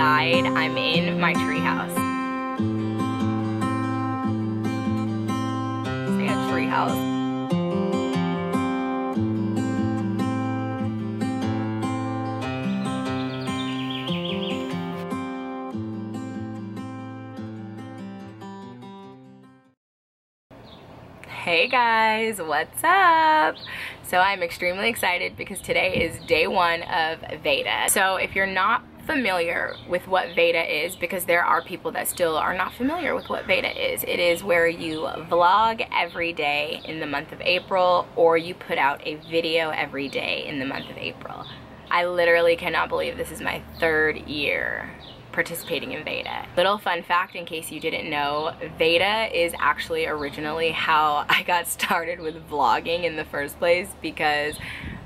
outside. I'm in my treehouse. Say a treehouse. Hey guys, what's up? So I'm extremely excited because today is day one of Veda. So if you're not familiar with what Veda is, because there are people that still are not familiar with what Veda is, it is where you vlog every day in the month of April or you put out a video every day in the month of April. I literally cannot believe this is my third year participating in Veda. Little fun fact in case you didn't know, Veda is actually originally how I got started with vlogging in the first place because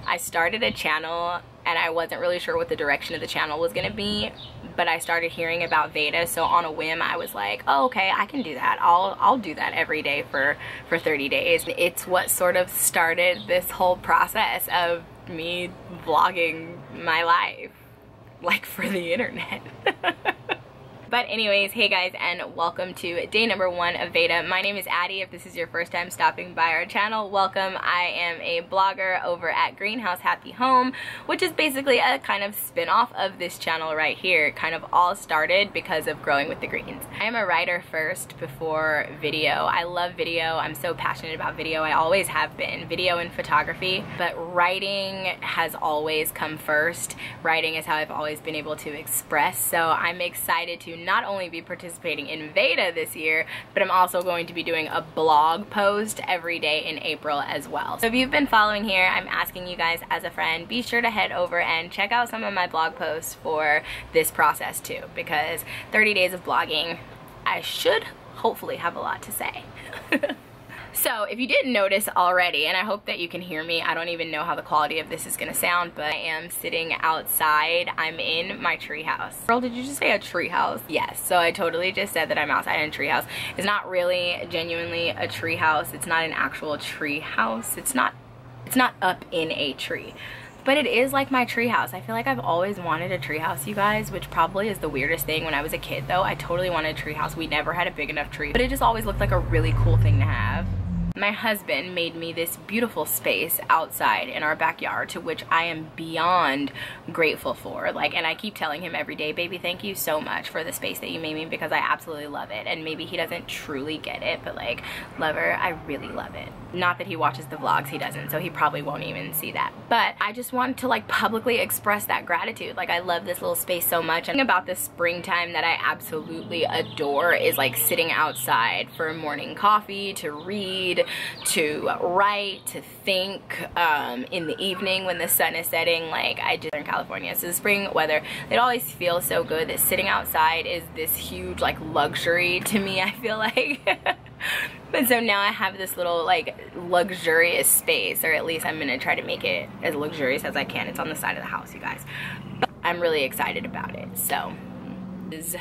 I started a channel and I wasn't really sure what the direction of the channel was gonna be but I started hearing about Veda so on a whim I was like oh okay I can do that I'll I'll do that every day for for 30 days it's what sort of started this whole process of me vlogging my life like for the internet. But anyways, hey guys and welcome to day number one of Veda. My name is Addie. If this is your first time stopping by our channel, welcome. I am a blogger over at Greenhouse Happy Home, which is basically a kind of spin-off of this channel right here. It kind of all started because of growing with the greens. I am a writer first before video. I love video. I'm so passionate about video. I always have been. Video and photography. But writing has always come first. Writing is how I've always been able to express. So I'm excited to not only be participating in Veda this year, but I'm also going to be doing a blog post every day in April as well. So if you've been following here, I'm asking you guys as a friend, be sure to head over and check out some of my blog posts for this process too, because 30 days of blogging, I should hopefully have a lot to say. So if you didn't notice already, and I hope that you can hear me, I don't even know how the quality of this is gonna sound, but I am sitting outside. I'm in my treehouse. Girl, did you just say a treehouse? Yes, so I totally just said that I'm outside in a treehouse. It's not really genuinely a treehouse. It's not an actual treehouse. It's not, it's not up in a tree but it is like my treehouse. I feel like I've always wanted a treehouse, you guys, which probably is the weirdest thing when I was a kid though. I totally wanted a treehouse. We never had a big enough tree, but it just always looked like a really cool thing to have. My husband made me this beautiful space outside in our backyard to which I am beyond grateful for. Like, and I keep telling him every day, baby, thank you so much for the space that you made me because I absolutely love it. And maybe he doesn't truly get it, but like, lover, I really love it. Not that he watches the vlogs, he doesn't, so he probably won't even see that. But I just want to like publicly express that gratitude. Like, I love this little space so much. And about the springtime that I absolutely adore is like sitting outside for morning coffee, to read, to write, to think um, in the evening when the sun is setting. Like I just in California, so the spring weather, it always feels so good that sitting outside is this huge like luxury to me, I feel like. but so now I have this little like luxurious space, or at least I'm gonna try to make it as luxurious as I can. It's on the side of the house, you guys. But I'm really excited about it, so is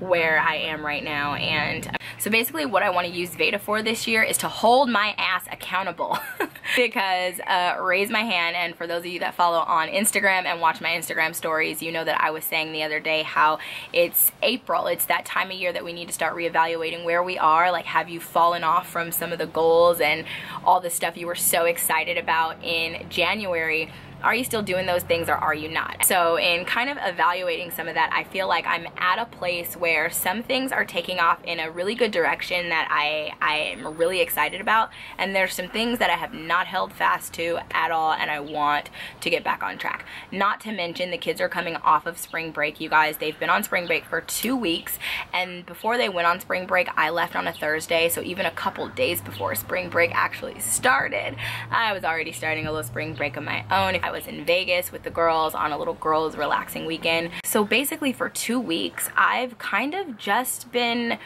where I am right now and so basically what I want to use Veda for this year is to hold my ass accountable because uh, raise my hand and for those of you that follow on Instagram and watch my Instagram stories, you know that I was saying the other day how it's April. It's that time of year that we need to start reevaluating where we are. Like have you fallen off from some of the goals and all the stuff you were so excited about in January are you still doing those things or are you not? So in kind of evaluating some of that, I feel like I'm at a place where some things are taking off in a really good direction that I, I am really excited about. And there's some things that I have not held fast to at all and I want to get back on track. Not to mention the kids are coming off of spring break, you guys. They've been on spring break for two weeks and before they went on spring break, I left on a Thursday. So even a couple days before spring break actually started, I was already starting a little spring break of my own. I was in Vegas with the girls on a little girls relaxing weekend. So basically for two weeks, I've kind of just been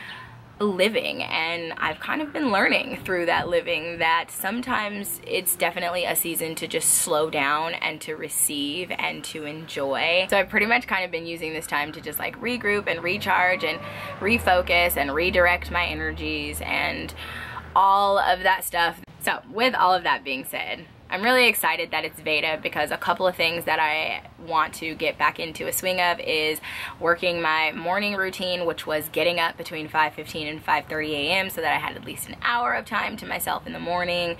living and I've kind of been learning through that living that sometimes it's definitely a season to just slow down and to receive and to enjoy. So I've pretty much kind of been using this time to just like regroup and recharge and refocus and redirect my energies and all of that stuff. So with all of that being said, I'm really excited that it's Veda because a couple of things that I want to get back into a swing of is working my morning routine, which was getting up between 5.15 and 5.30 a.m. so that I had at least an hour of time to myself in the morning,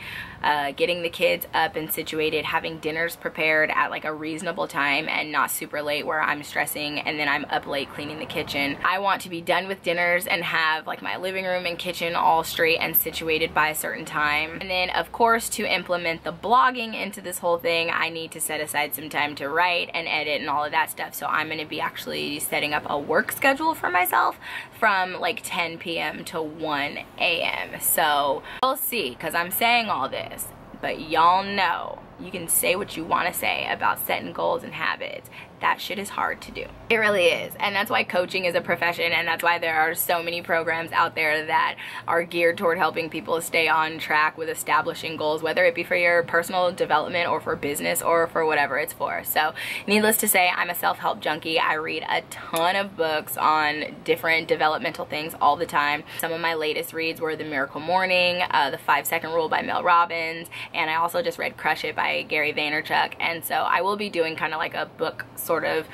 uh, getting the kids up and situated, having dinners prepared at like a reasonable time and not super late where I'm stressing and then I'm up late cleaning the kitchen. I want to be done with dinners and have like my living room and kitchen all straight and situated by a certain time. And then of course to implement the blogging into this whole thing, I need to set aside some time to write and edit and all of that stuff. So I'm gonna be actually setting up a work schedule for myself from like 10 p.m. to 1 a.m. So we'll see, because I'm saying all this, but y'all know you can say what you want to say about setting goals and habits that shit is hard to do. It really is. And that's why coaching is a profession and that's why there are so many programs out there that are geared toward helping people stay on track with establishing goals, whether it be for your personal development or for business or for whatever it's for. So needless to say, I'm a self-help junkie. I read a ton of books on different developmental things all the time. Some of my latest reads were The Miracle Morning, uh, The Five Second Rule by Mel Robbins, and I also just read Crush It by Gary Vaynerchuk. And so I will be doing kind of like a book sort of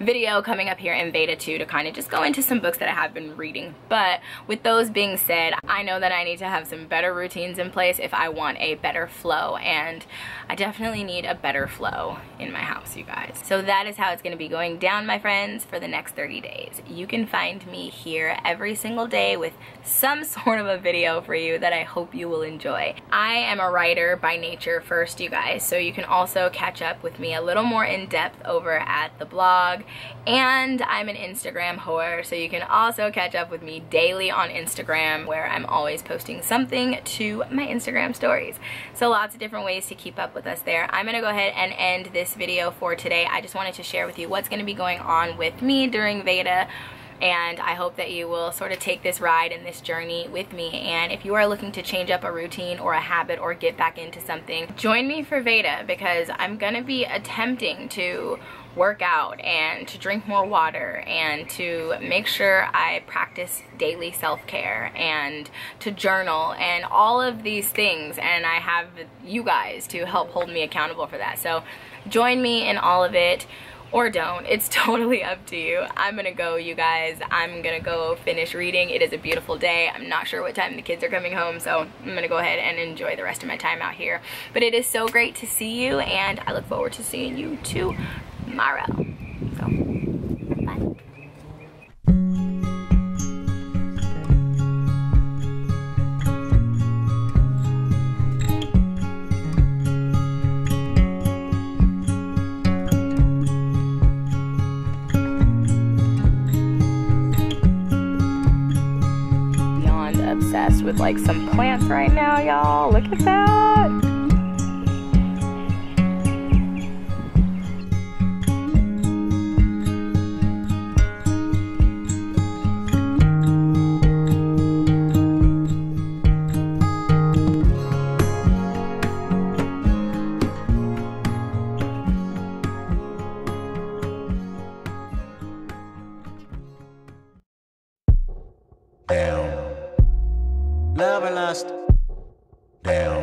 video coming up here in Veda 2 to kind of just go into some books that I have been reading. But with those being said, I know that I need to have some better routines in place if I want a better flow. And I definitely need a better flow in my house, you guys. So that is how it's going to be going down, my friends, for the next 30 days. You can find me here every single day with some sort of a video for you that I hope you will enjoy. I am a writer by nature first, you guys, so you can also catch up with me a little more in depth over at at the blog and I'm an Instagram whore so you can also catch up with me daily on Instagram where I'm always posting something to my Instagram stories. So lots of different ways to keep up with us there. I'm gonna go ahead and end this video for today. I just wanted to share with you what's gonna be going on with me during Veda and I hope that you will sort of take this ride and this journey with me. And if you are looking to change up a routine or a habit or get back into something join me for Veda because I'm gonna be attempting to work out and to drink more water and to make sure I practice daily self-care and to journal and all of these things. And I have you guys to help hold me accountable for that. So join me in all of it or don't. It's totally up to you. I'm gonna go, you guys. I'm gonna go finish reading. It is a beautiful day. I'm not sure what time the kids are coming home, so I'm gonna go ahead and enjoy the rest of my time out here. But it is so great to see you, and I look forward to seeing you tomorrow. Obsessed with like some plants right now, y'all. Look at that. love and lust. Damn.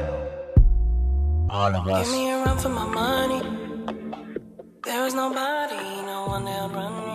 All of us. Give me a run for my money. There is nobody, no one that run me.